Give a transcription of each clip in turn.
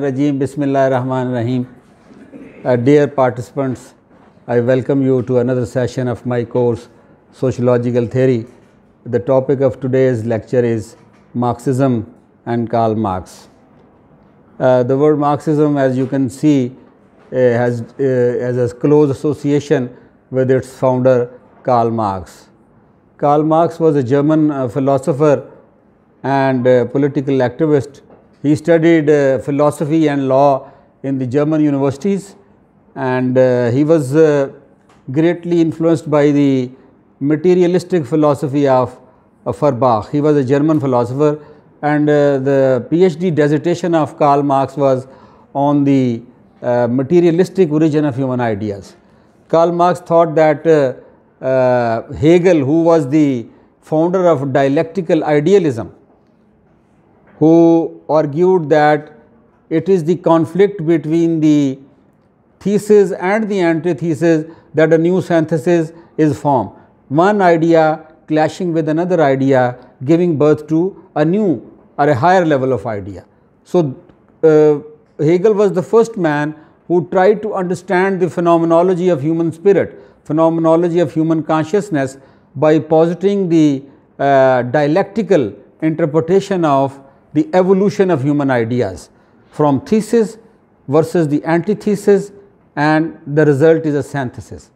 Rajim, Bismillah Rahman Rahim. Uh, dear participants, I welcome you to another session of my course, Sociological Theory. The topic of today's lecture is Marxism and Karl Marx. Uh, the word Marxism, as you can see, uh, has, uh, has a close association with its founder, Karl Marx. Karl Marx was a German uh, philosopher and uh, political activist he studied uh, philosophy and law in the German universities and uh, he was uh, greatly influenced by the materialistic philosophy of, of Feuerbach. He was a German philosopher and uh, the PhD dissertation of Karl Marx was on the uh, materialistic origin of human ideas. Karl Marx thought that uh, Hegel, who was the founder of dialectical idealism, who argued that it is the conflict between the thesis and the antithesis that a new synthesis is formed. One idea clashing with another idea giving birth to a new or a higher level of idea. So, uh, Hegel was the first man who tried to understand the phenomenology of human spirit, phenomenology of human consciousness by positing the uh, dialectical interpretation of the evolution of human ideas from thesis versus the antithesis and the result is a synthesis.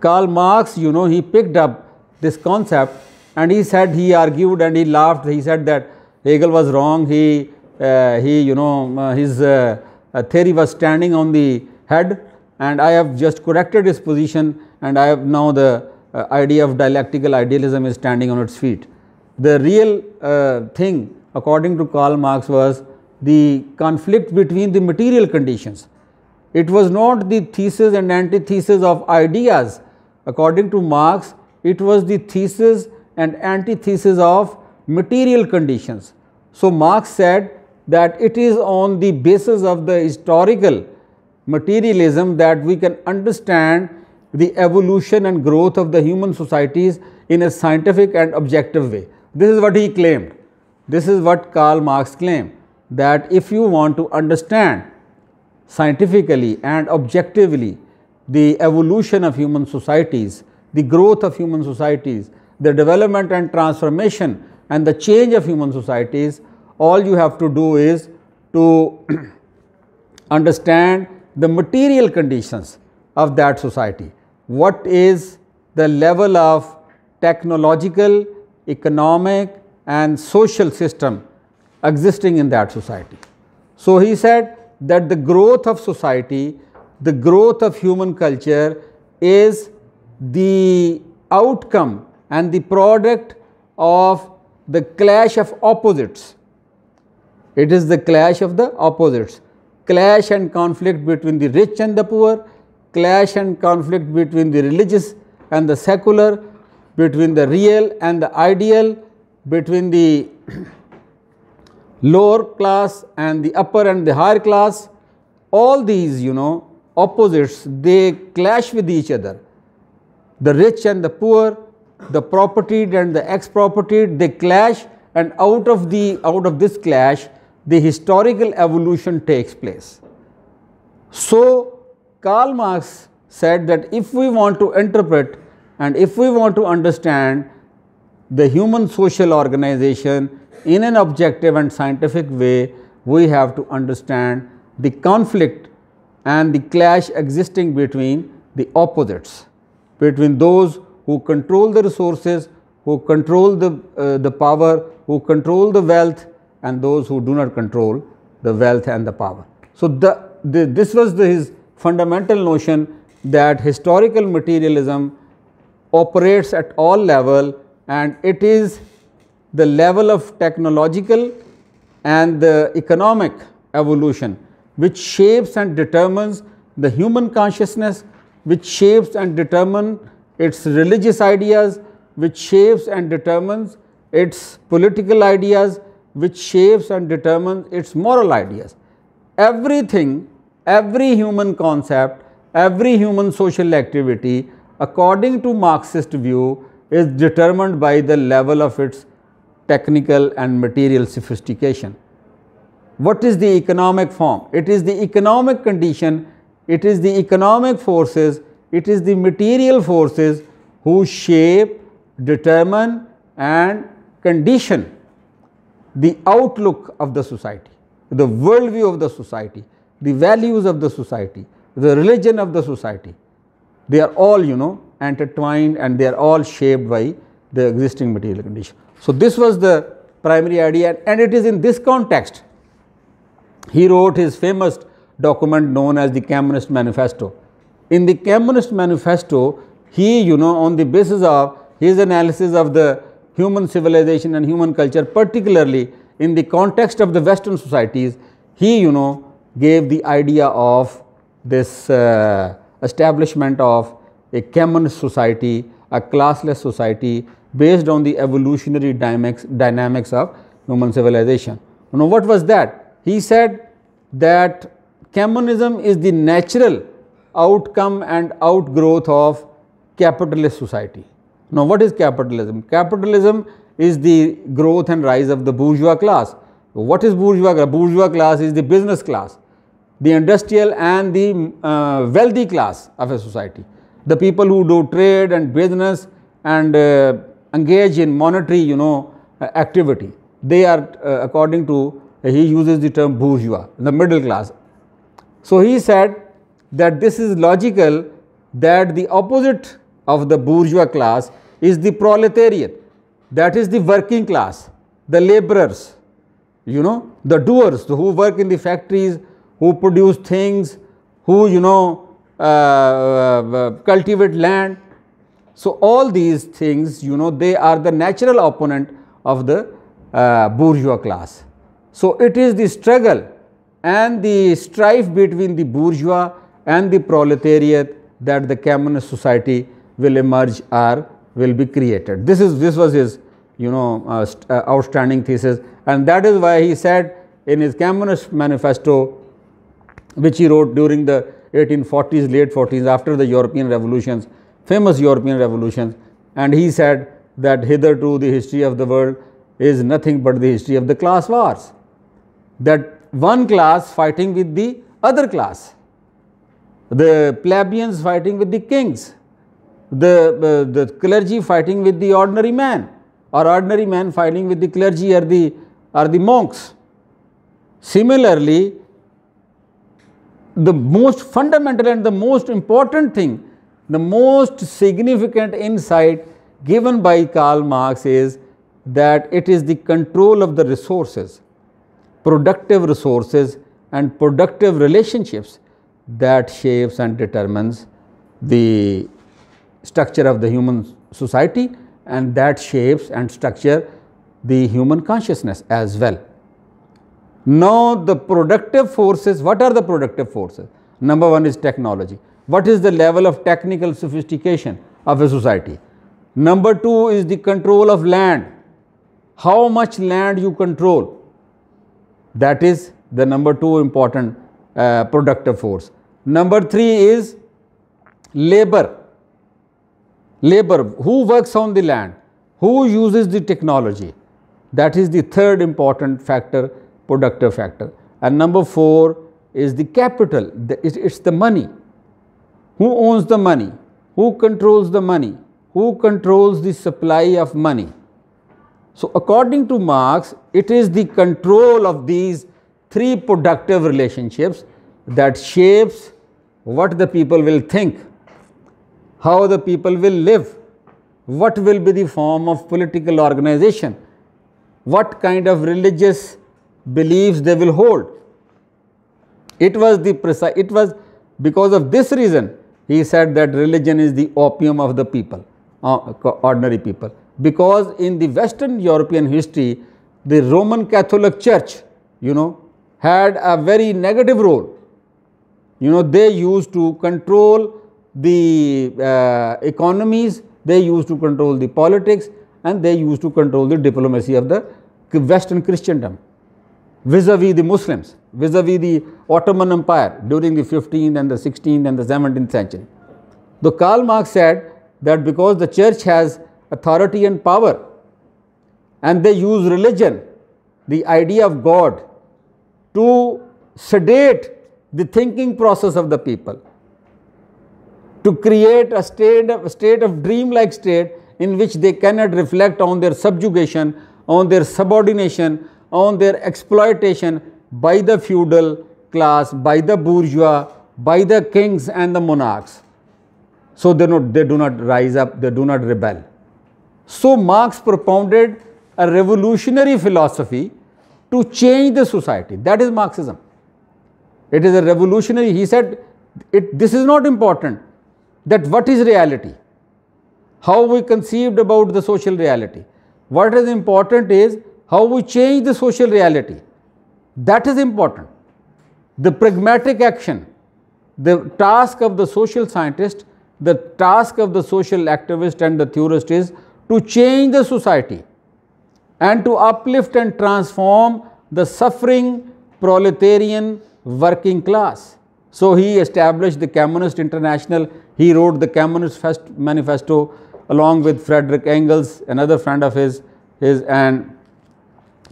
Karl Marx, you know, he picked up this concept and he said, he argued and he laughed, he said that Hegel was wrong, he, uh, he you know, uh, his uh, theory was standing on the head and I have just corrected his position and I have now the uh, idea of dialectical idealism is standing on its feet. The real uh, thing according to Karl Marx was the conflict between the material conditions. It was not the thesis and antithesis of ideas. According to Marx, it was the thesis and antithesis of material conditions. So, Marx said that it is on the basis of the historical materialism that we can understand the evolution and growth of the human societies in a scientific and objective way. This is what he claimed. This is what Karl Marx claimed that if you want to understand scientifically and objectively the evolution of human societies, the growth of human societies, the development and transformation and the change of human societies, all you have to do is to understand the material conditions of that society. What is the level of technological economic and social system existing in that society. So, he said that the growth of society, the growth of human culture is the outcome and the product of the clash of opposites. It is the clash of the opposites, clash and conflict between the rich and the poor, clash and conflict between the religious and the secular, between the real and the ideal, between the lower class and the upper and the higher class, all these you know opposites they clash with each other. The rich and the poor, the propertied and the ex-propertied they clash and out of the out of this clash the historical evolution takes place. So, Karl Marx said that if we want to interpret and if we want to understand the human social organization in an objective and scientific way, we have to understand the conflict and the clash existing between the opposites, between those who control the resources, who control the, uh, the power, who control the wealth and those who do not control the wealth and the power. So, the, the this was the, his fundamental notion that historical materialism operates at all level and it is the level of technological and the economic evolution which shapes and determines the human consciousness, which shapes and determines its religious ideas, which shapes and determines its political ideas, which shapes and determines its moral ideas. Everything, every human concept, every human social activity according to Marxist view is determined by the level of its technical and material sophistication. What is the economic form? It is the economic condition, it is the economic forces, it is the material forces who shape, determine and condition the outlook of the society, the worldview of the society, the values of the society, the religion of the society. They are all you know intertwined and they are all shaped by the existing material condition. So, this was the primary idea and it is in this context he wrote his famous document known as the Communist Manifesto. In the Communist Manifesto, he you know on the basis of his analysis of the human civilization and human culture particularly in the context of the western societies, he you know gave the idea of this uh, establishment of a communist society, a classless society based on the evolutionary dynamics, dynamics of human civilization. Now, what was that? He said that communism is the natural outcome and outgrowth of capitalist society. Now, what is capitalism? Capitalism is the growth and rise of the bourgeois class. What is bourgeois? Bourgeois class is the business class, the industrial and the uh, wealthy class of a society. The people who do trade and business and uh, engage in monetary, you know, activity. They are uh, according to he uses the term bourgeois, the middle class. So, he said that this is logical that the opposite of the bourgeois class is the proletariat, that is the working class, the laborers, you know, the doers who work in the factories, who produce things, who, you know, uh, uh, cultivate land. So, all these things, you know, they are the natural opponent of the uh, bourgeois class. So, it is the struggle and the strife between the bourgeois and the proletariat that the communist society will emerge or will be created. This is this was his you know uh, uh, outstanding thesis and that is why he said in his communist manifesto which he wrote during the 1840s late 40s after the European revolutions famous European revolutions. And he said that hitherto the history of the world is nothing but the history of the class wars. That one class fighting with the other class, the plebeians fighting with the kings, the, uh, the clergy fighting with the ordinary man. Or ordinary man fighting with the clergy or the, or the monks. Similarly, the most fundamental and the most important thing, the most significant insight given by Karl Marx is that it is the control of the resources productive resources and productive relationships that shapes and determines the structure of the human society and that shapes and structure the human consciousness as well. Now, the productive forces, what are the productive forces? Number one is technology. What is the level of technical sophistication of a society? Number two is the control of land. How much land you control? That is the number two important uh, productive force. Number three is labor. Labor, who works on the land, who uses the technology. That is the third important factor, productive factor. And number four is the capital, it's the money. Who owns the money? Who controls the money? Who controls the supply of money? So, according to Marx, it is the control of these three productive relationships that shapes what the people will think, how the people will live, what will be the form of political organization, what kind of religious beliefs they will hold. It was the precise, it was because of this reason he said that religion is the opium of the people, uh, ordinary people because in the western European history the Roman Catholic Church you know had a very negative role. You know they used to control the uh, economies, they used to control the politics and they used to control the diplomacy of the western Christendom vis-a-vis the Muslims, vis-a-vis the Ottoman Empire during the 15th and the 16th and the 17th century. Though Karl Marx said that because the church has authority and power and they use religion, the idea of God to sedate the thinking process of the people, to create a state of, state of dreamlike state in which they cannot reflect on their subjugation, on their subordination, on their exploitation by the feudal class, by the bourgeois, by the kings and the monarchs. So they, not, they do not rise up, they do not rebel. So Marx propounded a revolutionary philosophy to change the society. That is Marxism. It is a revolutionary. He said, it, this is not important that what is reality, how we conceived about the social reality. What is important is how we change the social reality. That is important. The pragmatic action, the task of the social scientist, the task of the social activist and the theorist is to change the society and to uplift and transform the suffering proletarian working class. So he established the Communist International, he wrote the Communist Manifesto along with Frederick Engels, another friend of his, his and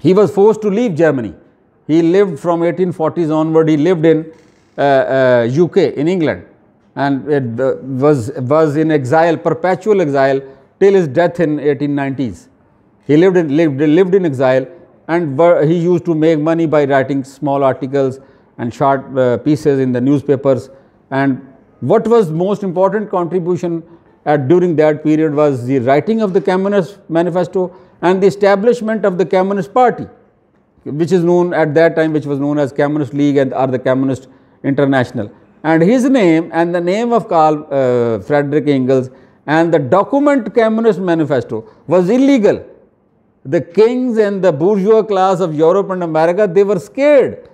he was forced to leave Germany. He lived from 1840s onward, he lived in uh, uh, UK, in England and it, uh, was, was in exile, perpetual exile till his death in 1890s. He lived in, lived, lived in exile and he used to make money by writing small articles and short uh, pieces in the newspapers. And what was most important contribution at, during that period was the writing of the Communist Manifesto and the establishment of the Communist Party, which is known at that time, which was known as Communist League and or the Communist International. And his name and the name of Karl uh, Frederick Engels and the document Communist Manifesto was illegal the kings and the bourgeois class of Europe and America, they were scared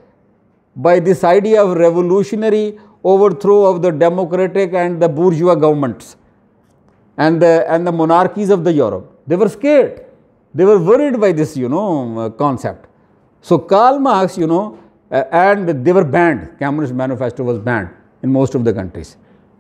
by this idea of revolutionary overthrow of the democratic and the bourgeois governments and the, and the monarchies of the Europe. They were scared. They were worried by this, you know, uh, concept. So Karl Marx, you know, uh, and they were banned. Communist Manifesto was banned in most of the countries.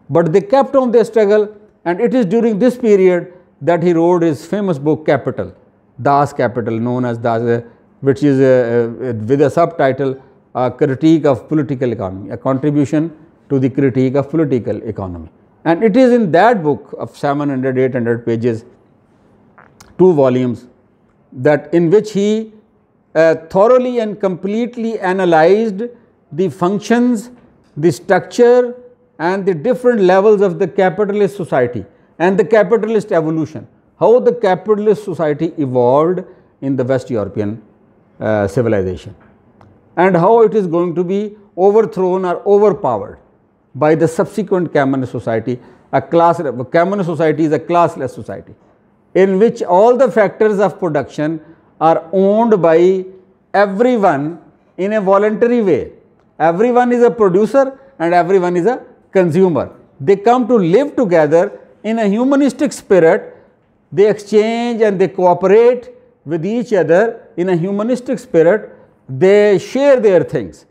But they kept on their struggle and it is during this period that he wrote his famous book Capital Das Kapital, known as Das, which is a, a, with a subtitle a critique of political economy, a contribution to the critique of political economy. And it is in that book of 700, 800 pages, two volumes, that in which he uh, thoroughly and completely analyzed the functions, the structure and the different levels of the capitalist society and the capitalist evolution. How the capitalist society evolved in the West European uh, civilization. And how it is going to be overthrown or overpowered by the subsequent communist society. A class, communist society is a classless society in which all the factors of production are owned by everyone in a voluntary way. Everyone is a producer and everyone is a consumer. They come to live together in a humanistic spirit they exchange and they cooperate with each other in a humanistic spirit. They share their things.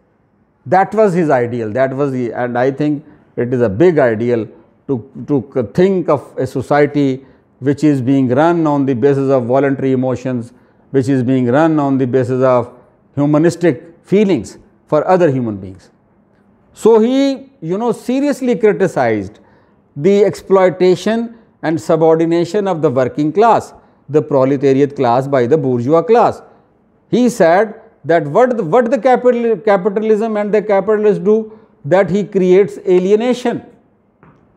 That was his ideal. That was the, and I think it is a big ideal to, to think of a society which is being run on the basis of voluntary emotions, which is being run on the basis of humanistic feelings for other human beings. So he, you know, seriously criticized the exploitation and subordination of the working class, the proletariat class by the bourgeois class. He said that what the, what the capital, capitalism and the capitalists do, that he creates alienation.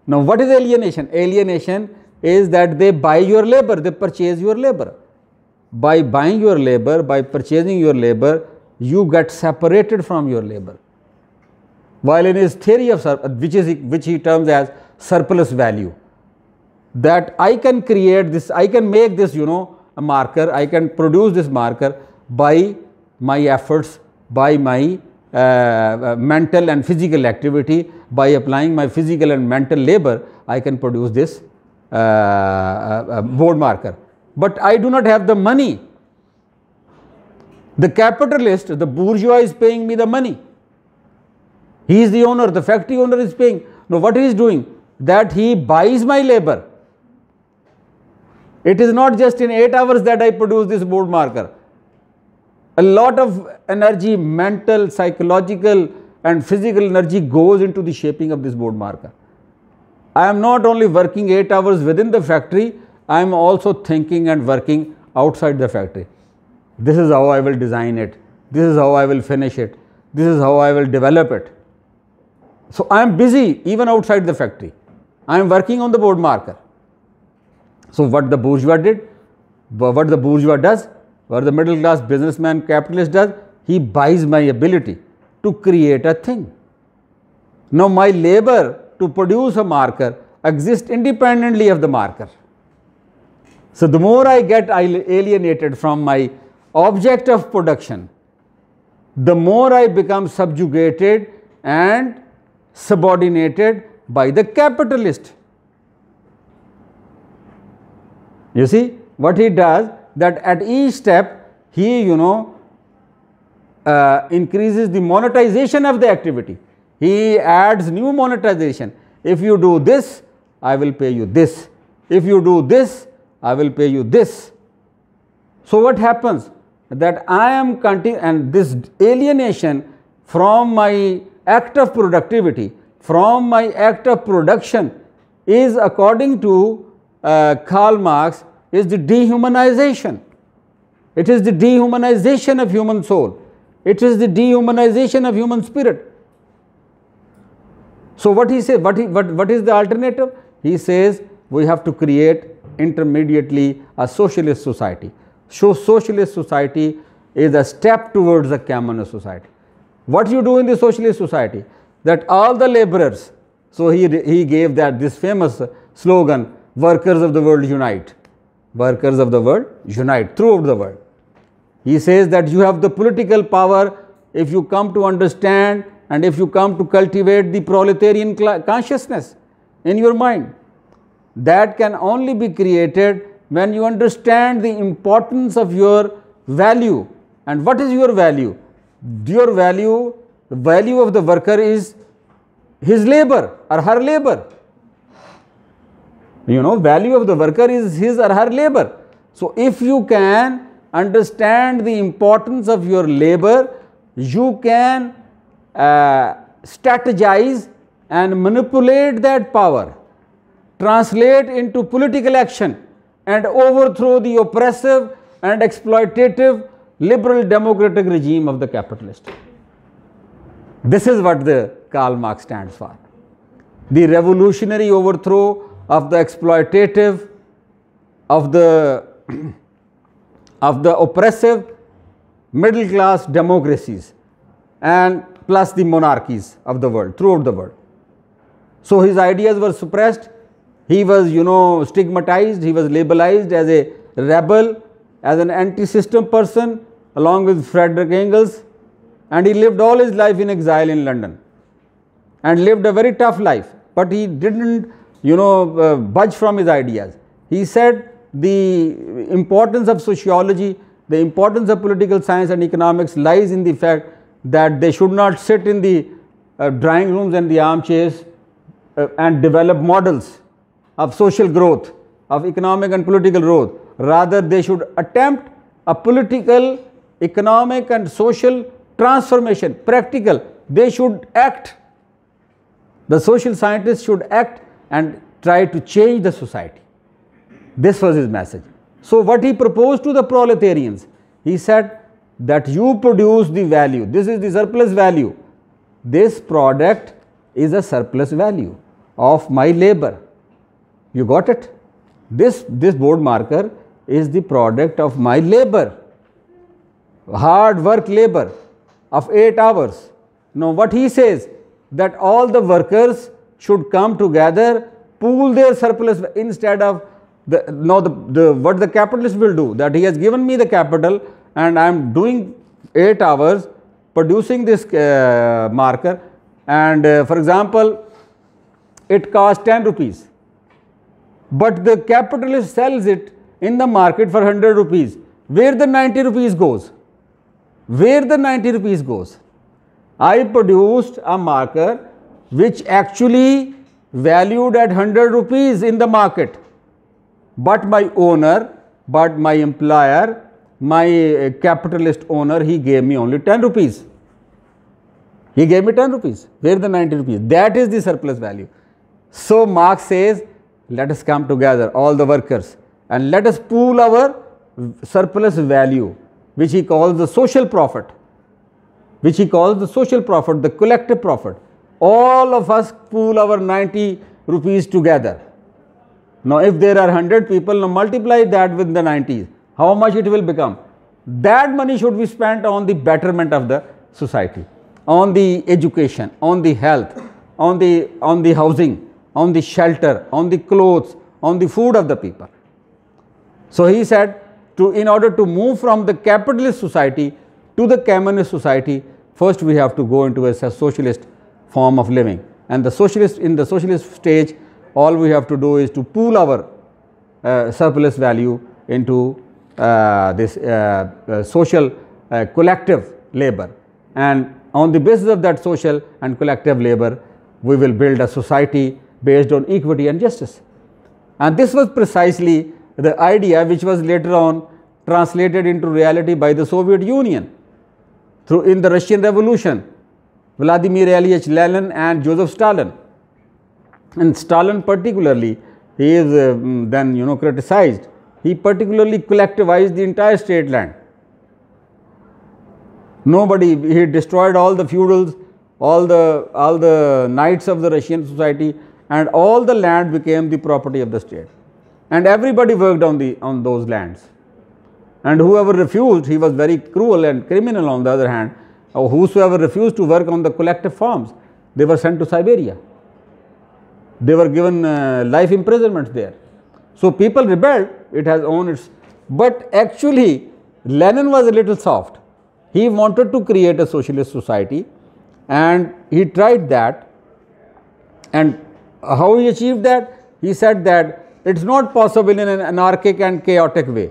Now, what is alienation? Alienation is that they buy your labor, they purchase your labor. By buying your labor, by purchasing your labor, you get separated from your labor. While in his theory of which is which he terms as surplus value, that I can create this, I can make this, you know, a marker, I can produce this marker by my efforts, by my uh, uh, mental and physical activity, by applying my physical and mental labor, I can produce this uh, uh, uh, board marker. But I do not have the money. The capitalist, the bourgeois is paying me the money. He is the owner, the factory owner is paying. Now what he is doing? That he buys my labor it is not just in 8 hours that I produce this board marker. A lot of energy, mental, psychological and physical energy goes into the shaping of this board marker. I am not only working 8 hours within the factory, I am also thinking and working outside the factory. This is how I will design it, this is how I will finish it, this is how I will develop it. So, I am busy even outside the factory, I am working on the board marker. So, what the bourgeois did, what the bourgeois does, what the middle class businessman capitalist does, he buys my ability to create a thing. Now, my labor to produce a marker exists independently of the marker. So, the more I get alienated from my object of production, the more I become subjugated and subordinated by the capitalist. You see what he does that at each step he you know uh, increases the monetization of the activity. He adds new monetization. If you do this, I will pay you this. If you do this, I will pay you this. So, what happens? That I am continu and this alienation from my act of productivity, from my act of production is according to uh, Karl Marx is the dehumanization. It is the dehumanization of human soul. It is the dehumanization of human spirit. So what he says, what, what, what is the alternative? He says we have to create intermediately a socialist society. So socialist society is a step towards a communist society. What you do in the socialist society? That all the laborers, so he, he gave that this famous slogan, workers of the world unite. Workers of the world unite throughout the world. He says that you have the political power if you come to understand and if you come to cultivate the proletarian consciousness in your mind. That can only be created when you understand the importance of your value. And what is your value? Your value, the value of the worker is his labor or her labor. You know, value of the worker is his or her labor. So, if you can understand the importance of your labor, you can uh, strategize and manipulate that power, translate into political action and overthrow the oppressive and exploitative liberal democratic regime of the capitalist. This is what the Karl Marx stands for. The revolutionary overthrow of the exploitative, of the of the oppressive middle class democracies and plus the monarchies of the world throughout the world. So his ideas were suppressed, he was you know stigmatized, he was labelized as a rebel, as an anti-system person along with Frederick Engels and he lived all his life in exile in London and lived a very tough life, but he didn't you know uh, budge from his ideas. He said the importance of sociology, the importance of political science and economics lies in the fact that they should not sit in the uh, drawing rooms and the armchairs uh, and develop models of social growth, of economic and political growth. Rather, they should attempt a political, economic and social transformation, practical. They should act. The social scientists should act and try to change the society. This was his message. So, what he proposed to the proletarians, he said that you produce the value, this is the surplus value. This product is a surplus value of my labor. You got it? This, this board marker is the product of my labor, hard work labor of 8 hours. Now, what he says that all the workers should come together, pool their surplus instead of the, now the, the, what the capitalist will do that he has given me the capital and I am doing 8 hours producing this uh, marker. And uh, for example it costs 10 rupees but the capitalist sells it in the market for 100 rupees. Where the 90 rupees goes? Where the 90 rupees goes? I produced a marker which actually valued at 100 rupees in the market but my owner, but my employer my uh, capitalist owner he gave me only 10 rupees. He gave me 10 rupees. Where the 90 rupees? That is the surplus value. So Marx says, let us come together, all the workers, and let us pool our surplus value, which he calls the social profit, which he calls the social profit, the collective profit. All of us pool our 90 rupees together. Now, if there are 100 people, now multiply that with the 90s, how much it will become? That money should be spent on the betterment of the society on the education, on the health, on the, on the housing, on the shelter, on the clothes, on the food of the people. So he said, to, in order to move from the capitalist society to the communist society, first we have to go into a socialist form of living. And the socialist, in the socialist stage, all we have to do is to pool our uh, surplus value into uh, this uh, uh social uh, collective labor and on the basis of that social and collective labor, we will build a society based on equity and justice. And this was precisely the idea which was later on translated into reality by the Soviet Union through in the Russian Revolution, Vladimir Ilyich Lenin and Joseph Stalin. And Stalin particularly, he is uh, then you know criticized. He particularly collectivized the entire state land Nobody, he destroyed all the feudals, all the, all the knights of the Russian society and all the land became the property of the state. And everybody worked on, the, on those lands. And whoever refused, he was very cruel and criminal on the other hand, or whosoever refused to work on the collective farms, they were sent to Siberia. They were given uh, life imprisonment there. So people rebelled, it has owned its, but actually Lenin was a little soft. He wanted to create a socialist society and he tried that and how he achieved that? He said that it is not possible in an anarchic and chaotic way.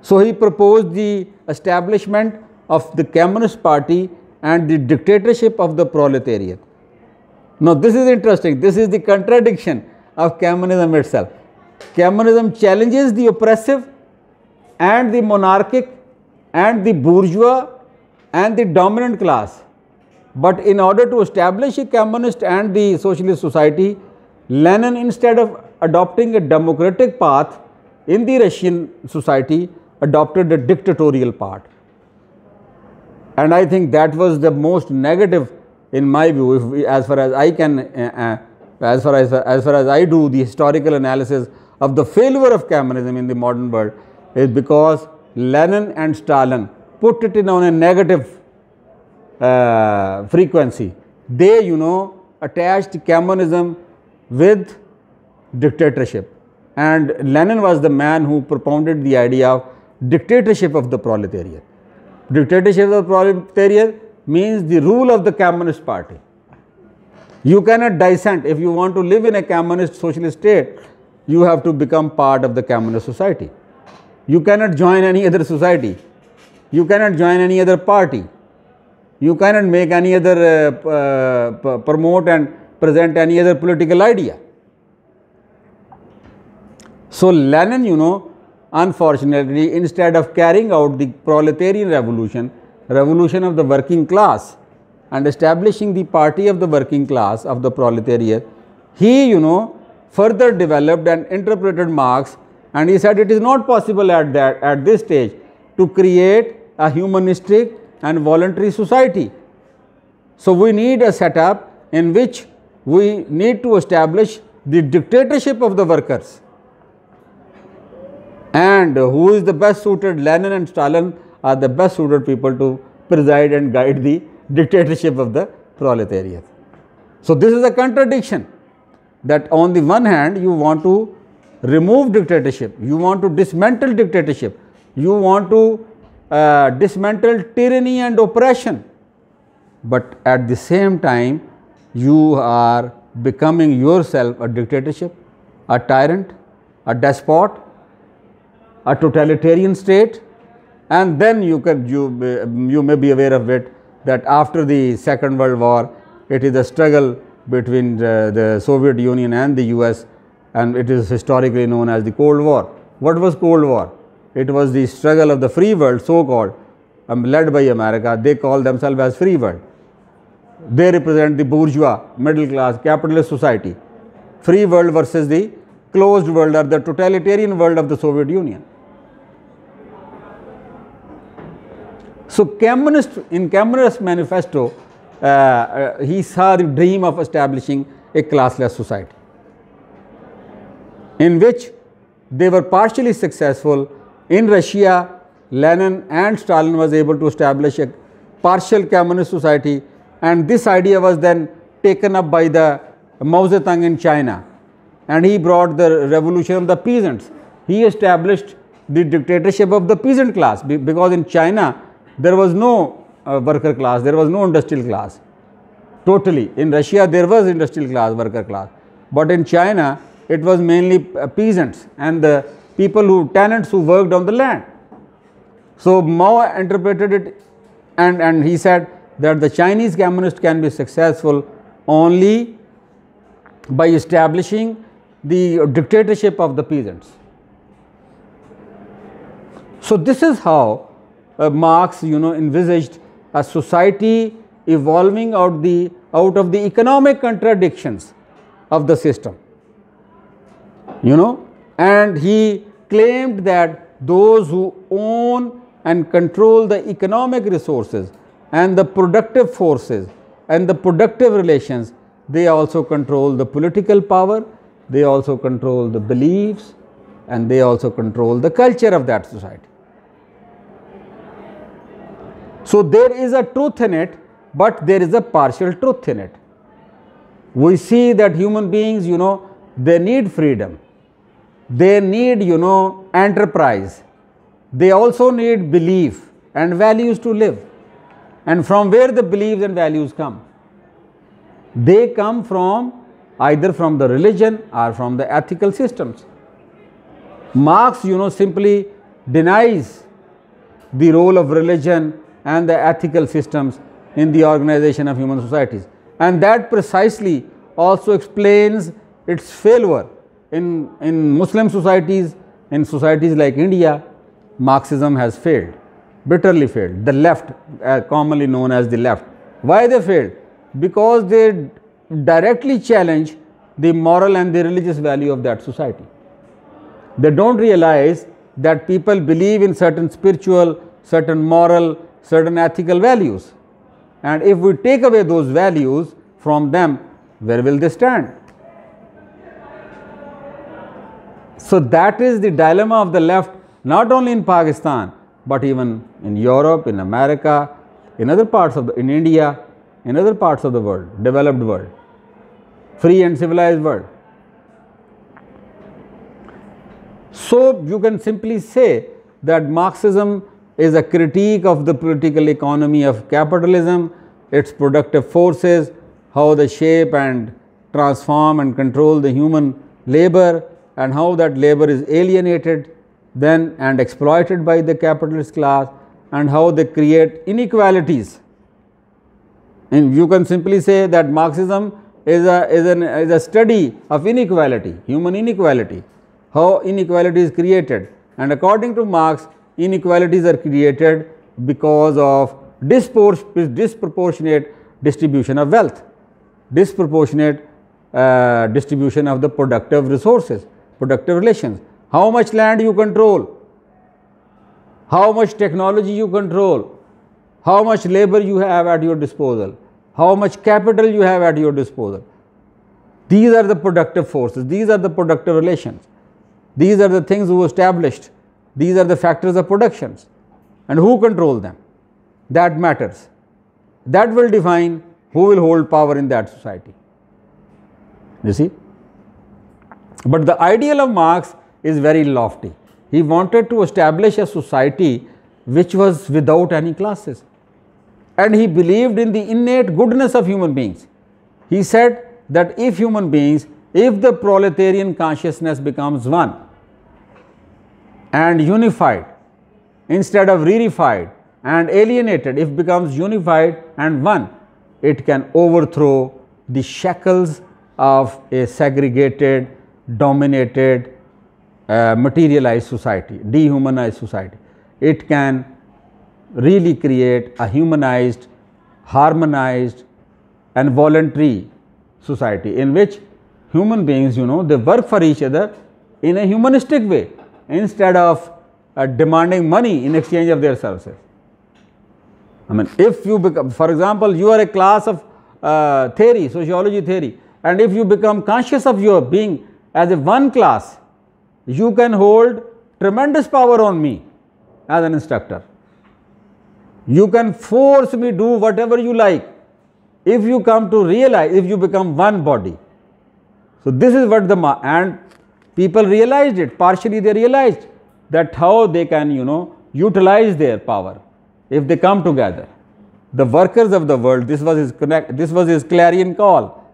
So, he proposed the establishment of the Communist Party and the dictatorship of the proletariat. Now, this is interesting. This is the contradiction of communism itself. Communism challenges the oppressive and the monarchic and the bourgeois and the dominant class. But in order to establish a communist and the socialist society, Lenin instead of adopting a democratic path in the Russian society adopted a dictatorial path. And I think that was the most negative in my view, we, as far as I can, uh, uh, as far as, as far as I do the historical analysis of the failure of communism in the modern world is because Lenin and Stalin put it in on a negative uh, frequency. They, you know, attached communism with dictatorship. And Lenin was the man who propounded the idea of dictatorship of the proletariat. Dictatorship of the proletariat means the rule of the Communist Party. You cannot dissent. If you want to live in a communist socialist state, you have to become part of the communist society. You cannot join any other society. You cannot join any other party. You cannot make any other, uh, uh, promote and present any other political idea. So, Lenin, you know, unfortunately, instead of carrying out the proletarian revolution, revolution of the working class and establishing the party of the working class of the proletariat, he, you know, further developed and interpreted Marx and he said it is not possible at that at this stage to create a humanistic and voluntary society. So, we need a setup in which we need to establish the dictatorship of the workers. And who is the best suited? Lenin and Stalin are the best suited people to preside and guide the dictatorship of the proletariat. So, this is a contradiction that on the one hand you want to remove dictatorship, you want to dismantle dictatorship, you want to uh, dismantle tyranny and oppression, but at the same time you are becoming yourself a dictatorship, a tyrant, a despot, a totalitarian state and then you can you, you may be aware of it that after the second world war it is a struggle between the, the Soviet Union and the US and it is historically known as the Cold War. What was Cold War? it was the struggle of the free world, so called, um, led by America. They call themselves as free world. They represent the bourgeois, middle class, capitalist society. Free world versus the closed world or the totalitarian world of the Soviet Union. So, Communist, in Communist Manifesto, uh, uh, he saw the dream of establishing a classless society in which they were partially successful. In Russia, Lenin and Stalin was able to establish a partial communist society and this idea was then taken up by the Mao Zedong in China and he brought the revolution of the peasants. He established the dictatorship of the peasant class because in China there was no uh, worker class, there was no industrial class totally. In Russia there was industrial class, worker class, but in China it was mainly uh, peasants and the people who tenants who worked on the land. So Mao interpreted it and, and he said that the Chinese communist can be successful only by establishing the dictatorship of the peasants. So this is how uh, Marx you know envisaged a society evolving out the out of the economic contradictions of the system you know. And he claimed that those who own and control the economic resources and the productive forces and the productive relations they also control the political power they also control the beliefs and they also control the culture of that society so there is a truth in it but there is a partial truth in it. We see that human beings you know they need freedom. They need you know enterprise. They also need belief and values to live. And from where the beliefs and values come? They come from either from the religion or from the ethical systems. Marx you know simply denies the role of religion and the ethical systems in the organization of human societies and that precisely also explains its failure in, in Muslim societies, in societies like India, Marxism has failed, bitterly failed. The left, uh, commonly known as the left. Why they failed? Because they directly challenge the moral and the religious value of that society. They don't realize that people believe in certain spiritual, certain moral, certain ethical values. And if we take away those values from them, where will they stand? So, that is the dilemma of the left not only in Pakistan, but even in Europe, in America, in other parts of the, in India, in other parts of the world, developed world, free and civilized world. So, you can simply say that Marxism is a critique of the political economy of capitalism, its productive forces, how they shape and transform and control the human labor and how that labor is alienated then and exploited by the capitalist class and how they create inequalities. And you can simply say that Marxism is a, is, an, is a study of inequality, human inequality, how inequality is created. And according to Marx, inequalities are created because of disproportionate distribution of wealth, disproportionate uh, distribution of the productive resources productive relations. How much land you control, how much technology you control, how much labor you have at your disposal, how much capital you have at your disposal. These are the productive forces, these are the productive relations, these are the things who established, these are the factors of productions and who control them. That matters. That will define who will hold power in that society. You see? But the ideal of Marx is very lofty. He wanted to establish a society which was without any classes. And he believed in the innate goodness of human beings. He said that if human beings, if the proletarian consciousness becomes one and unified instead of reified and alienated, if becomes unified and one, it can overthrow the shackles of a segregated dominated, uh, materialized society, dehumanized society. It can really create a humanized, harmonized, and voluntary society in which human beings, you know, they work for each other in a humanistic way instead of uh, demanding money in exchange of their services. I mean, if you become, for example, you are a class of uh, theory, sociology theory, and if you become conscious of your being as a one class, you can hold tremendous power on me as an instructor. You can force me do whatever you like if you come to realize, if you become one body. So, this is what the, and people realized it, partially they realized that how they can, you know, utilize their power if they come together. The workers of the world, this was his connect, this was his clarion call.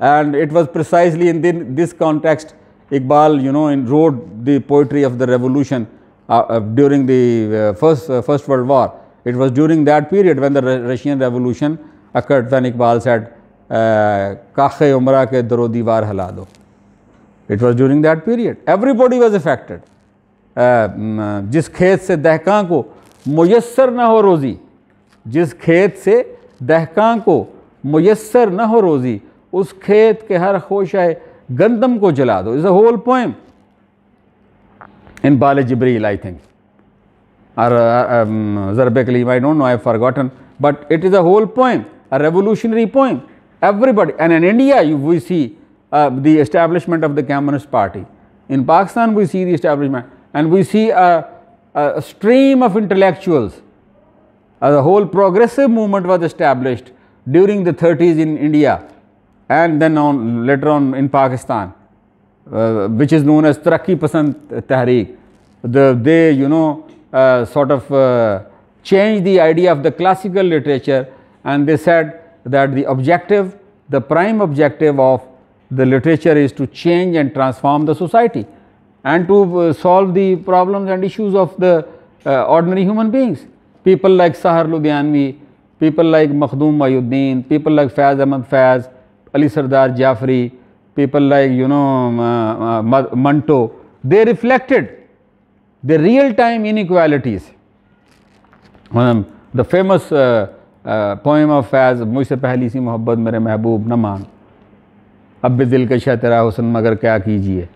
And it was precisely in this context Iqbal, you know, wrote the poetry of the revolution uh, uh, during the uh, first, uh, first World War. It was during that period when the Russian Revolution occurred when Iqbal said, Kakhe umra ke daro diwar hala It it was during that period everybody was affected جس کھیت سے دہکاں کو میسر نہ ہو روزی، جس کھیت سے دہکاں کو میسر نہ ہو روزی، اس کھیت کے ہر خوشہ گندم کو جلا دو. Is a whole poem in Bal Jibril I think Zarb Kaleem I don't know I forgotten but it is a whole poem a revolutionary poem everybody and in India we see uh, the establishment of the Communist Party. In Pakistan, we see the establishment, and we see a, a stream of intellectuals. Uh, the whole progressive movement was established during the 30s in India, and then on later on in Pakistan, uh, which is known as Tarakki Pasand Tahreek. The, they, you know, uh, sort of uh, changed the idea of the classical literature and they said that the objective, the prime objective of the literature is to change and transform the society and to uh, solve the problems and issues of the uh, ordinary human beings. People like Sahir Ludhianvi, people like Makhdoom Mohiuddin, people like Faiz Ahmad Faiz, Ali Sardar Jafri, people like you know um, uh, uh, Manto, they reflected the real time inequalities. Um, the famous uh, uh, poem of Faiz, Mujhse Pehli Si Mohabbat Mere Mehboob Na Maan. अब भी दिल कशा तेरा हुसन मगर क्या कीजिए?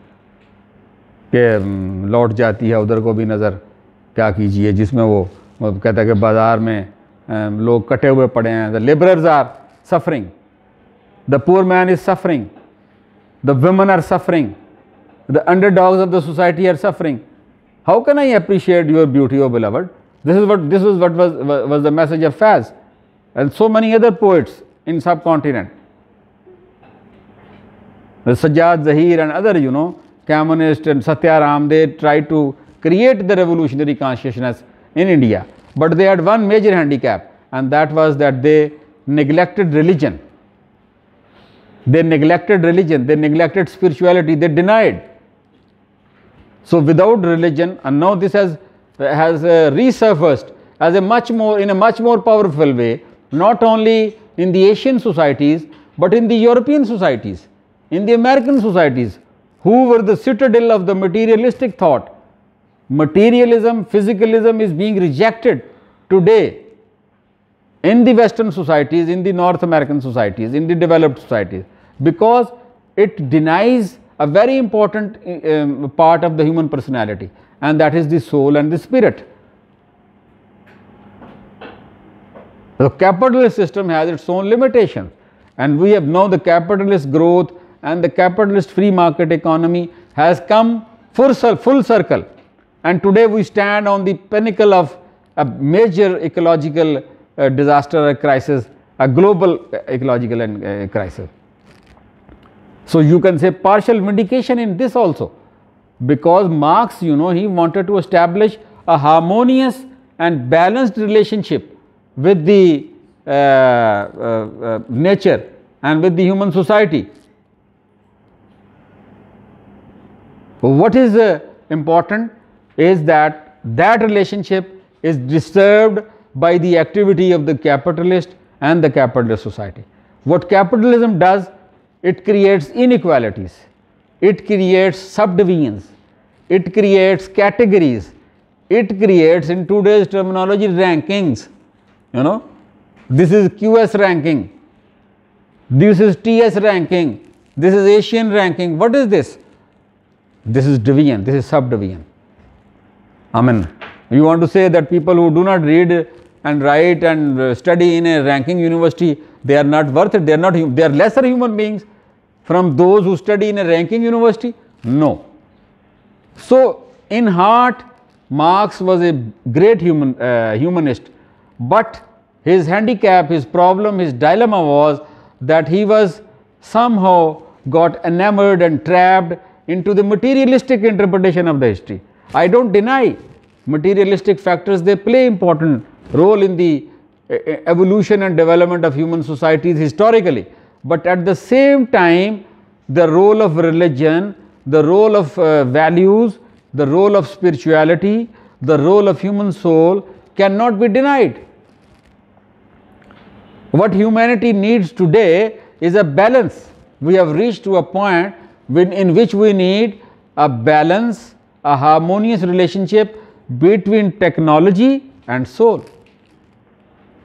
कि लौट जाती है उधर को भी नज़र क्या कीजिए? जिसमें वो कहता है कि बाज़ार में लोग कटे हुए पड़े हैं। The labourers are suffering the poor man is suffering the women are suffering the underdogs of the society are suffering how can I appreciate your beauty, O beloved? This is what this is what was, was the message of Faz and so many other poets in subcontinent. The Sajjad Zahir and other, you know, communist and Satya Ram, they tried to create the revolutionary consciousness in India. But they had one major handicap and that was that they neglected religion. They neglected religion, they neglected spirituality, they denied so, without religion and now this has, has uh, resurfaced as a much more in a much more powerful way not only in the Asian societies but in the European societies, in the American societies who were the citadel of the materialistic thought. Materialism, physicalism is being rejected today in the western societies, in the North American societies, in the developed societies because it denies a very important um, part of the human personality and that is the soul and the spirit. The capitalist system has its own limitations and we have known the capitalist growth and the capitalist free market economy has come full, full circle and today we stand on the pinnacle of a major ecological uh, disaster or crisis, a global ecological uh, crisis. So, you can say partial vindication in this also because Marx you know he wanted to establish a harmonious and balanced relationship with the uh, uh, uh, nature and with the human society. What is uh, important is that that relationship is disturbed by the activity of the capitalist and the capitalist society. What capitalism does it creates inequalities, it creates subdivisions, it creates categories, it creates in today's terminology rankings. You know, this is QS ranking, this is TS ranking, this is Asian ranking. What is this? This is division, this is subdivision. I mean, you want to say that people who do not read and write and study in a ranking university, they are not worth it, they are not, they are lesser human beings from those who study in a ranking university? No. So, in heart, Marx was a great human, uh, humanist, but his handicap, his problem, his dilemma was that he was somehow got enamored and trapped into the materialistic interpretation of the history. I do not deny materialistic factors, they play important role in the evolution and development of human societies historically, but at the same time the role of religion, the role of uh, values, the role of spirituality, the role of human soul cannot be denied. What humanity needs today is a balance. We have reached to a point when, in which we need a balance, a harmonious relationship between technology and soul.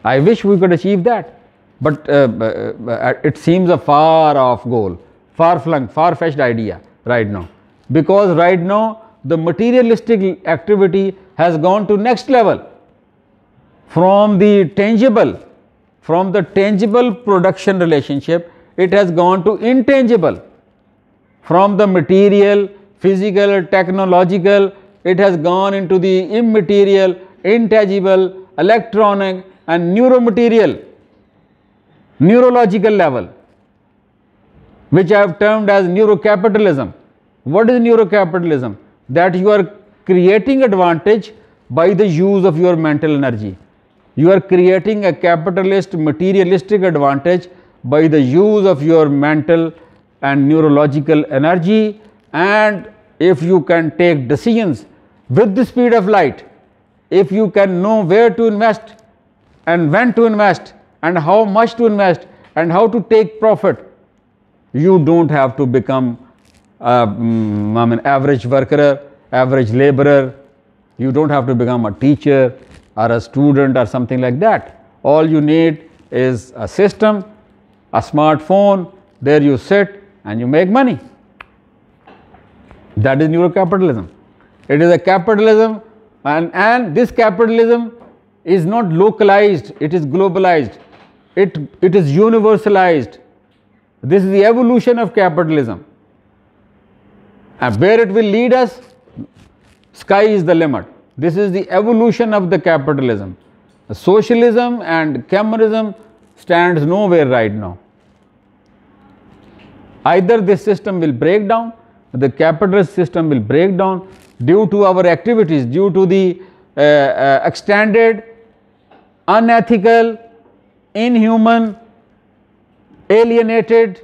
I wish we could achieve that, but uh, uh, uh, it seems a far off goal, far flung, far fetched idea right now. Because right now the materialistic activity has gone to next level from the tangible, from the tangible production relationship, it has gone to intangible. From the material, physical, technological, it has gone into the immaterial, intangible, electronic and neuromaterial, neurological level, which I have termed as neurocapitalism. What is neurocapitalism? That you are creating advantage by the use of your mental energy. You are creating a capitalist materialistic advantage by the use of your mental and neurological energy. And if you can take decisions with the speed of light, if you can know where to invest and when to invest and how much to invest and how to take profit, you do not have to become uh, um, I mean average worker, average laborer, you do not have to become a teacher or a student or something like that. All you need is a system, a smartphone, there you sit and you make money. That is neurocapitalism. It is a capitalism and, and this capitalism is not localized, it is globalized, it, it is universalized. This is the evolution of capitalism. And where it will lead us, sky is the limit. This is the evolution of the capitalism. Socialism and communism stands nowhere right now. Either this system will break down, the capitalist system will break down due to our activities, due to the uh, uh, extended, unethical, inhuman, alienated,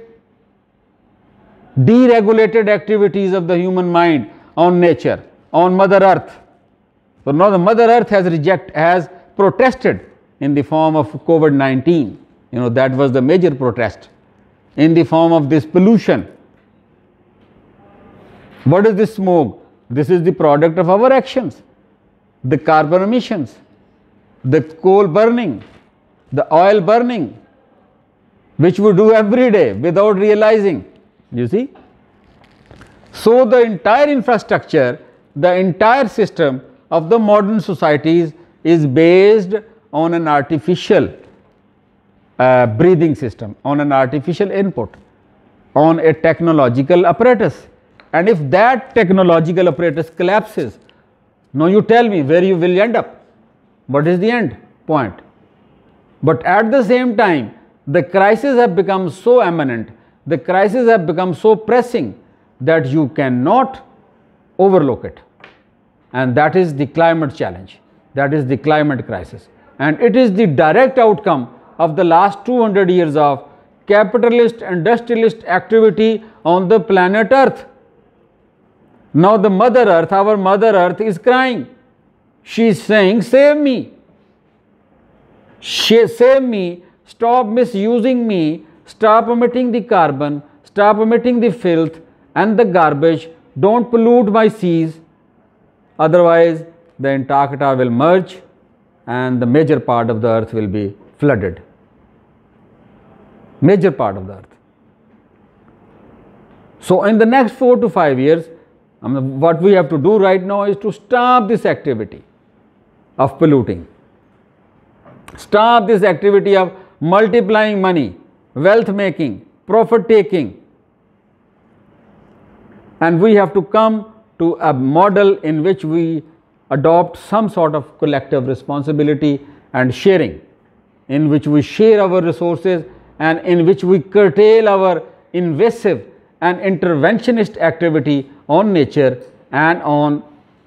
deregulated activities of the human mind on nature, on Mother Earth. So now the Mother Earth has reject has protested in the form of COVID-19. You know that was the major protest in the form of this pollution. What is this smoke? This is the product of our actions, the carbon emissions, the coal burning, the oil burning, which we do every day without realizing. You see? So, the entire infrastructure, the entire system of the modern societies is based on an artificial breathing system, on an artificial input, on a technological apparatus. And if that technological apparatus collapses, now you tell me where you will end up. What is the end point? But at the same time, the crises have become so eminent, the crises have become so pressing that you cannot overlook it. And that is the climate challenge, that is the climate crisis. And it is the direct outcome of the last 200 years of capitalist industrialist activity on the planet earth. Now the mother earth, our mother earth is crying. She is saying, save me. She, save me, stop misusing me, stop emitting the carbon, stop emitting the filth and the garbage, don't pollute my seas, otherwise the Antarctica will merge and the major part of the earth will be flooded. Major part of the earth. So, in the next 4 to 5 years, I mean, what we have to do right now is to stop this activity of polluting. Stop this activity of multiplying money, wealth making, profit taking. And we have to come to a model in which we adopt some sort of collective responsibility and sharing, in which we share our resources and in which we curtail our invasive and interventionist activity on nature and on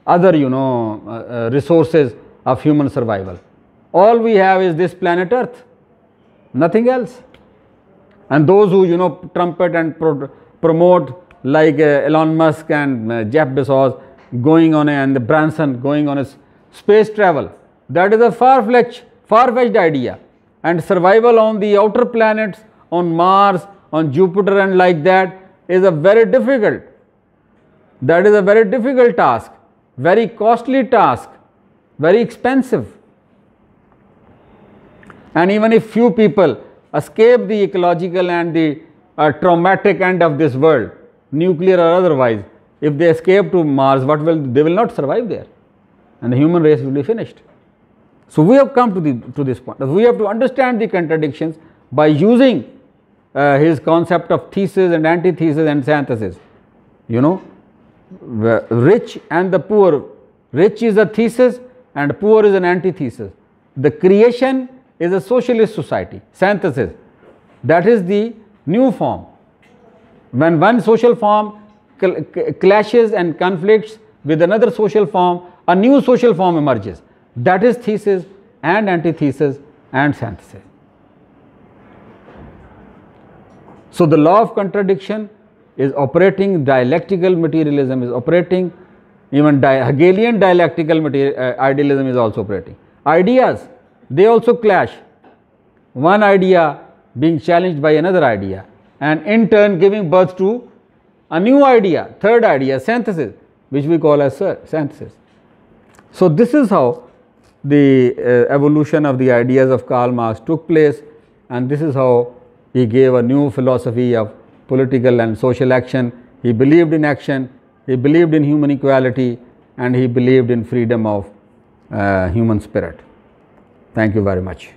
other you know uh, uh, resources of human survival. All we have is this planet earth, nothing else. And those who you know trumpet and pro promote like uh, Elon Musk and uh, Jeff Bezos going on a, and the Branson going on a space travel, that is a far-fetched far-fetched idea and survival on the outer planets on Mars, on Jupiter and like that is a very difficult. That is a very difficult task, very costly task, very expensive. And even if few people escape the ecological and the uh, traumatic end of this world, nuclear or otherwise, if they escape to Mars, what will they will not survive there, and the human race will be finished. So we have come to the to this point. We have to understand the contradictions by using uh, his concept of thesis and antithesis and synthesis. You know, rich and the poor. Rich is a thesis and poor is an antithesis. The creation is a socialist society, synthesis. That is the new form. When one social form cl clashes and conflicts with another social form, a new social form emerges. That is thesis and antithesis and synthesis. So, the law of contradiction is operating, dialectical materialism is operating, even di Hegelian dialectical uh, idealism is also operating. Ideas, they also clash, one idea being challenged by another idea and in turn giving birth to a new idea, third idea, synthesis, which we call as synthesis. So, this is how the uh, evolution of the ideas of Karl Marx took place and this is how he gave a new philosophy of political and social action. He believed in action, he believed in human equality and he believed in freedom of uh, human spirit. Thank you very much.